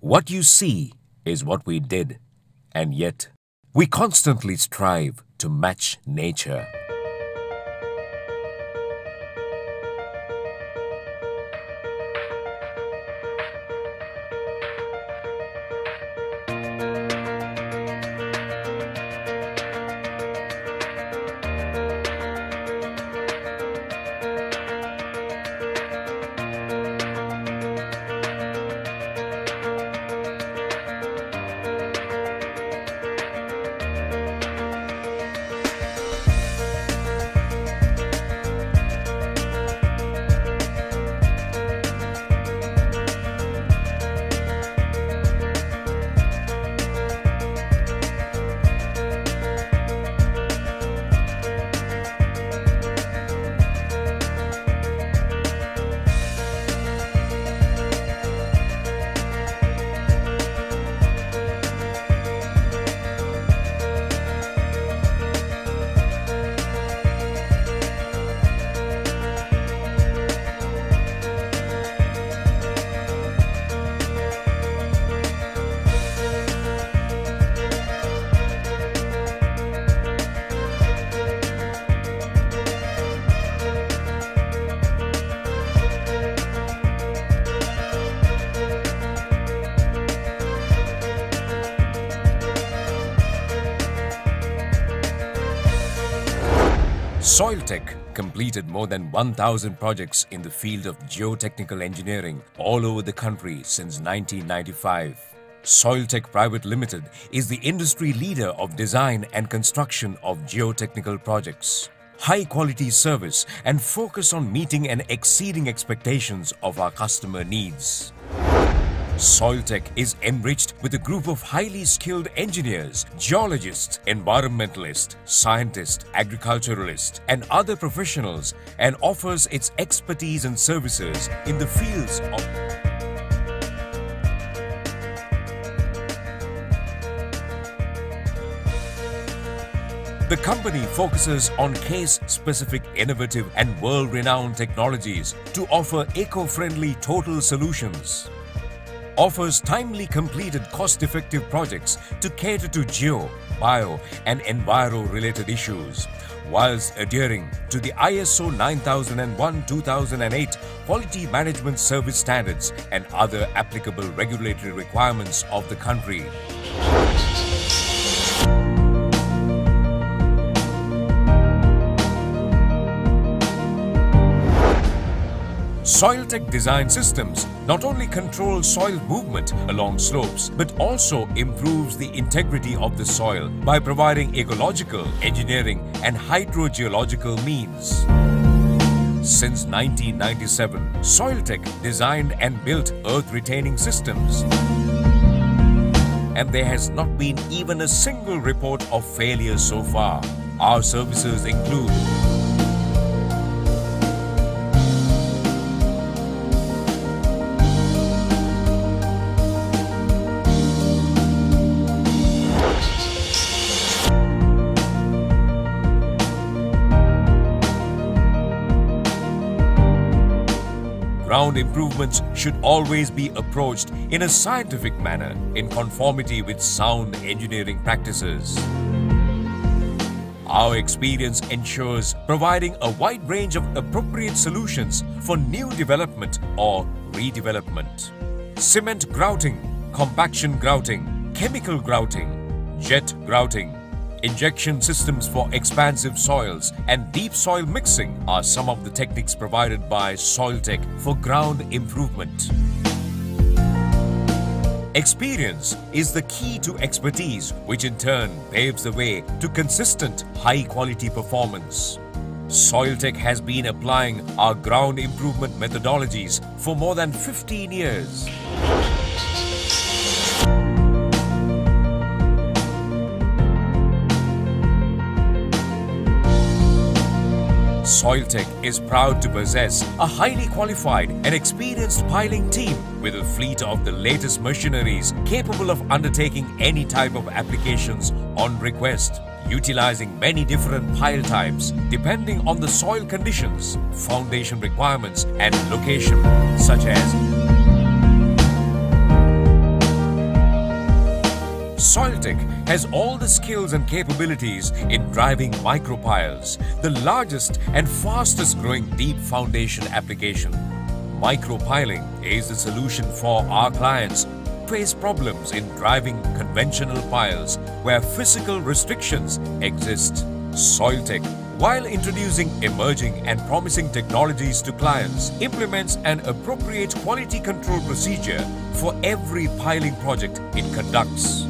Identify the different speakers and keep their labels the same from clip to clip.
Speaker 1: What you see is what we did, and yet we constantly strive to match nature. Soiltech completed more than 1,000 projects in the field of geotechnical engineering all over the country since 1995. Soiltech Private Limited is the industry leader of design and construction of geotechnical projects. High quality service and focus on meeting and exceeding expectations of our customer needs. Soiltech is enriched with a group of highly skilled engineers, geologists, environmentalists, scientists, agriculturalists, and other professionals and offers its expertise and services in the fields of The company focuses on case-specific innovative and world-renowned technologies to offer eco-friendly total solutions offers timely completed cost-effective projects to cater to geo, bio and enviro-related issues, whilst adhering to the ISO 9001-2008 Quality Management Service Standards and other applicable regulatory requirements of the country. Soiltech design systems not only control soil movement along slopes but also improves the integrity of the soil by providing ecological, engineering and hydrogeological means. Since 1997, Soiltech designed and built earth retaining systems. And there has not been even a single report of failure so far. Our services include improvements should always be approached in a scientific manner in conformity with sound engineering practices. Our experience ensures providing a wide range of appropriate solutions for new development or redevelopment. Cement grouting, compaction grouting, chemical grouting, jet grouting, Injection systems for expansive soils and deep soil mixing are some of the techniques provided by Soiltech for ground improvement. Experience is the key to expertise, which in turn paves the way to consistent, high-quality performance. Soiltech has been applying our ground improvement methodologies for more than 15 years. Soiltech is proud to possess a highly qualified and experienced piling team with a fleet of the latest machineries capable of undertaking any type of applications on request utilizing many different pile types depending on the soil conditions, foundation requirements and location such as Soiltech has all the skills and capabilities in driving micropiles, the largest and fastest growing deep foundation application. Micropiling is the solution for our clients face problems in driving conventional piles where physical restrictions exist. Soiltech, while introducing emerging and promising technologies to clients, implements an appropriate quality control procedure for every piling project it conducts.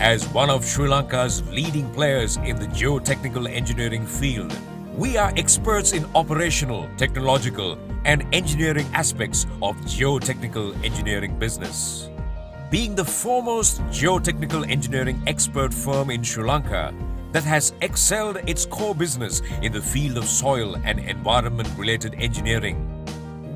Speaker 1: As one of Sri Lanka's leading players in the geotechnical engineering field, we are experts in operational, technological and engineering aspects of geotechnical engineering business. Being the foremost geotechnical engineering expert firm in Sri Lanka that has excelled its core business in the field of soil and environment related engineering,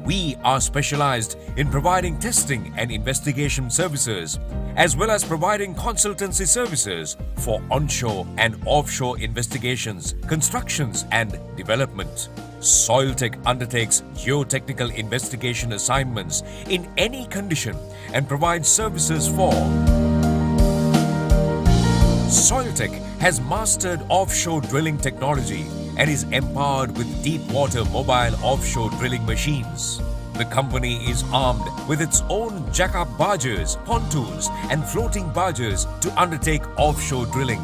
Speaker 1: we are specialized in providing testing and investigation services as well as providing consultancy services for onshore and offshore investigations, constructions and development. Soiltech undertakes geotechnical investigation assignments in any condition and provides services for Soiltech has mastered offshore drilling technology and is empowered with deep water mobile offshore drilling machines. The company is armed with its own jack-up barges, pontoons and floating barges to undertake offshore drilling.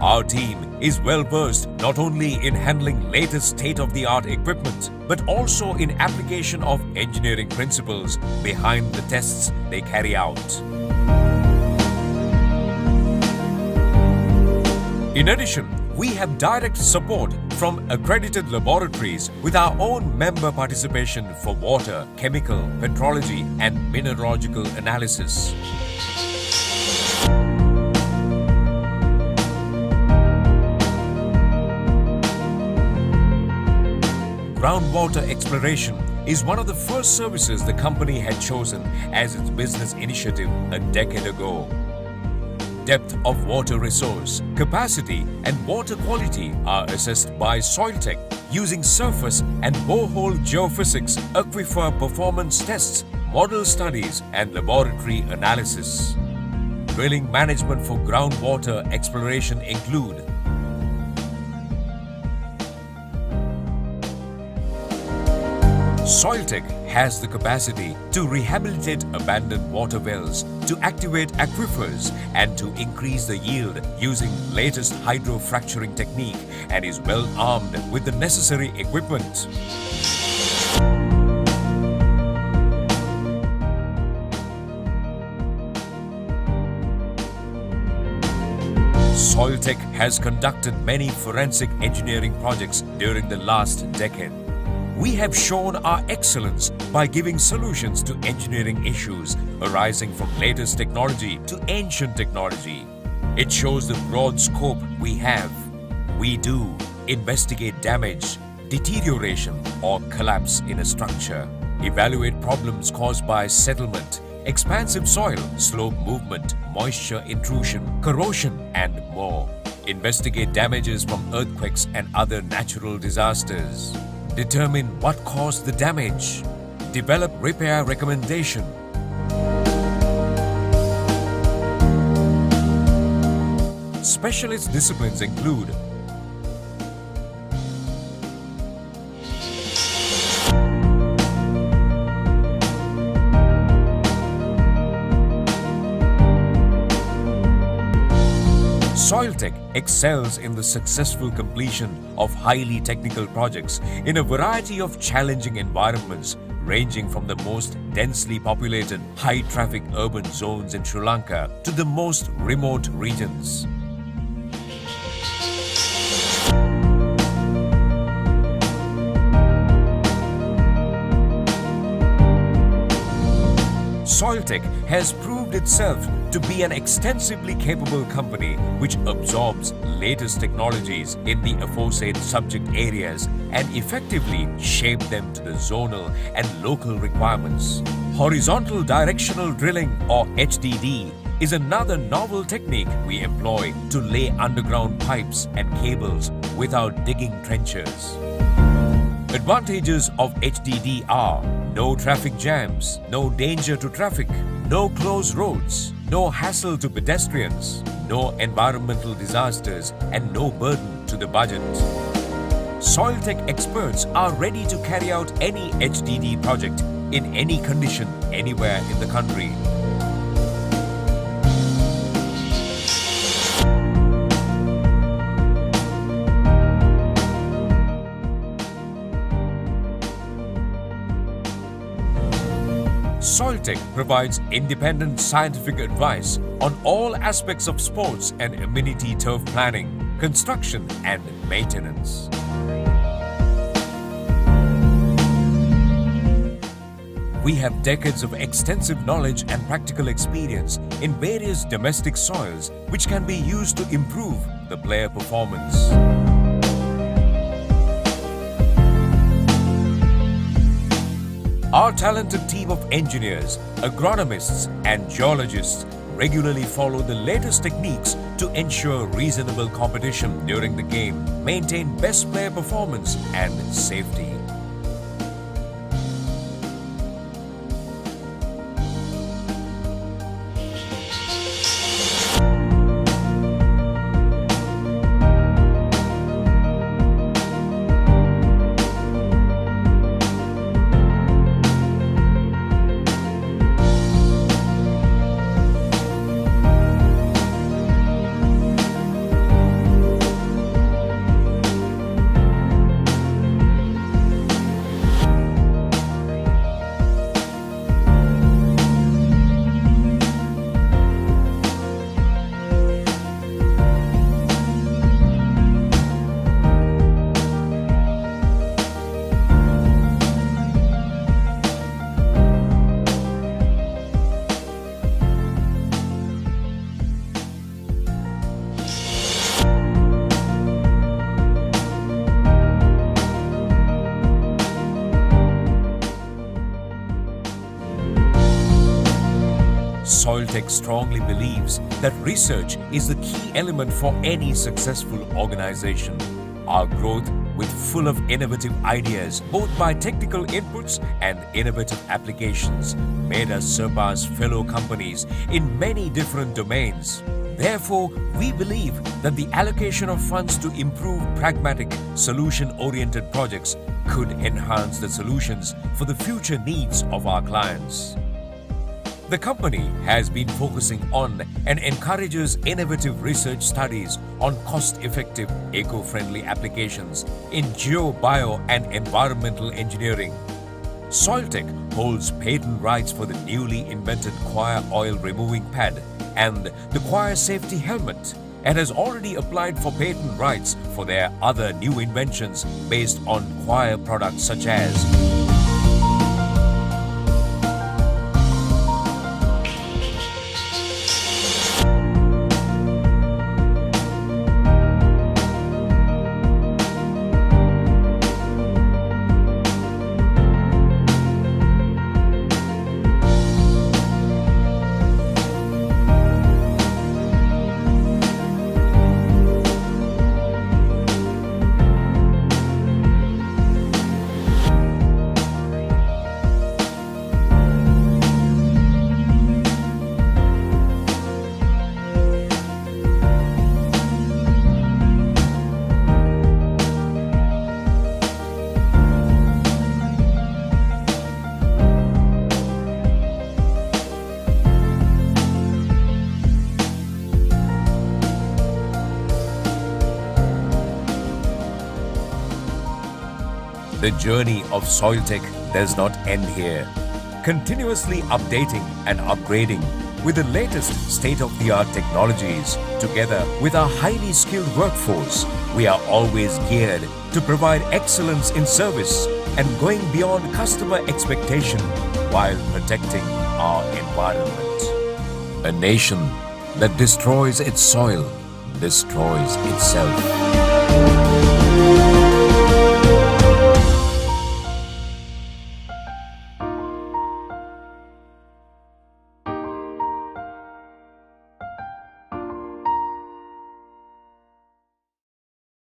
Speaker 1: Our team is well versed not only in handling latest state-of-the-art equipment, but also in application of engineering principles behind the tests they carry out. In addition, we have direct support from accredited laboratories with our own member participation for water, chemical, petrology and mineralogical analysis. Groundwater exploration is one of the first services the company had chosen as its business initiative a decade ago depth of water resource, capacity and water quality are assessed by Soiltech using surface and borehole geophysics, aquifer performance tests, model studies and laboratory analysis. Drilling management for groundwater exploration include Soiltech has the capacity to rehabilitate abandoned water wells, to activate aquifers and to increase the yield using latest hydrofracturing technique and is well armed with the necessary equipment. Soiltech has conducted many forensic engineering projects during the last decade we have shown our excellence by giving solutions to engineering issues arising from latest technology to ancient technology. It shows the broad scope we have. We do investigate damage, deterioration or collapse in a structure, evaluate problems caused by settlement, expansive soil, slope movement, moisture intrusion, corrosion and more. Investigate damages from earthquakes and other natural disasters. Determine what caused the damage. Develop repair recommendation. Specialist disciplines include Soiltech excels in the successful completion of highly technical projects in a variety of challenging environments ranging from the most densely populated, high-traffic urban zones in Sri Lanka to the most remote regions. Soiltech has proved itself to be an extensively capable company which absorbs latest technologies in the aforesaid subject areas and effectively shape them to the zonal and local requirements. Horizontal directional drilling or HDD is another novel technique we employ to lay underground pipes and cables without digging trenches. Advantages of HDD are no traffic jams, no danger to traffic, no closed roads, no hassle to pedestrians, no environmental disasters and no burden to the budget. Soiltech experts are ready to carry out any HDD project in any condition anywhere in the country. Provides independent scientific advice on all aspects of sports and amenity turf planning, construction and maintenance. We have decades of extensive knowledge and practical experience in various domestic soils which can be used to improve the player performance. Our talented team of engineers, agronomists and geologists regularly follow the latest techniques to ensure reasonable competition during the game, maintain best player performance and safety. Strongly believes that research is the key element for any successful organization. Our growth with full of innovative ideas, both by technical inputs and innovative applications, made us surpass fellow companies in many different domains. Therefore, we believe that the allocation of funds to improve pragmatic, solution-oriented projects could enhance the solutions for the future needs of our clients. The company has been focusing on and encourages innovative research studies on cost-effective, eco-friendly applications in geo, bio and environmental engineering. Soiltech holds patent rights for the newly invented coir oil removing pad and the coir safety helmet and has already applied for patent rights for their other new inventions based on coir products such as The journey of Soiltech does not end here. Continuously updating and upgrading with the latest state-of-the-art technologies, together with our highly skilled workforce, we are always geared to provide excellence in service and going beyond customer expectation while protecting our environment. A nation that destroys its soil destroys itself.